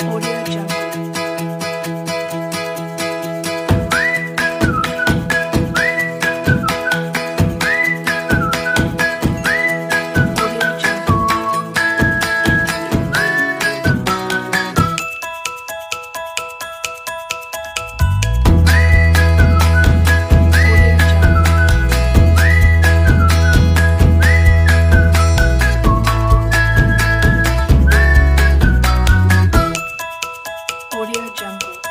Audio Jungle.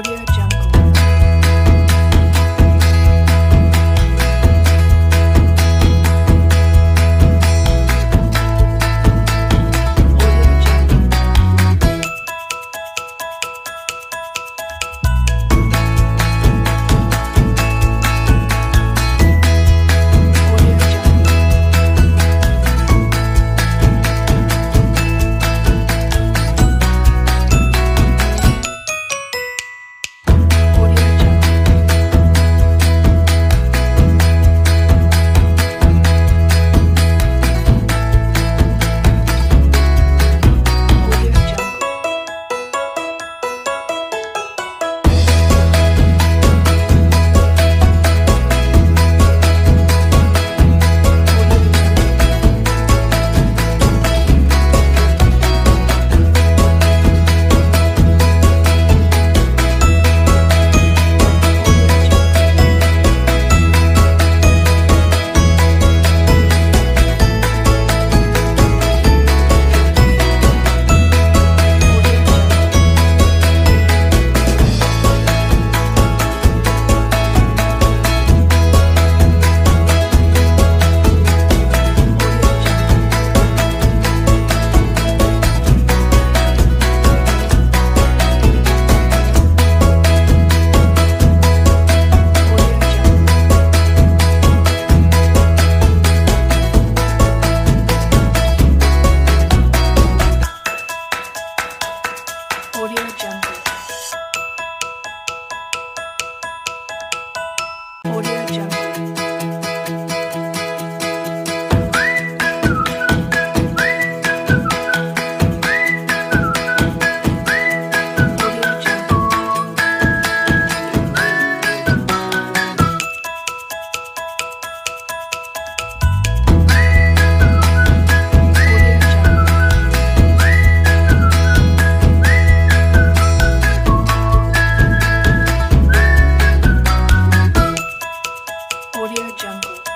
Audio audio. Audio Jungle.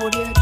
Audio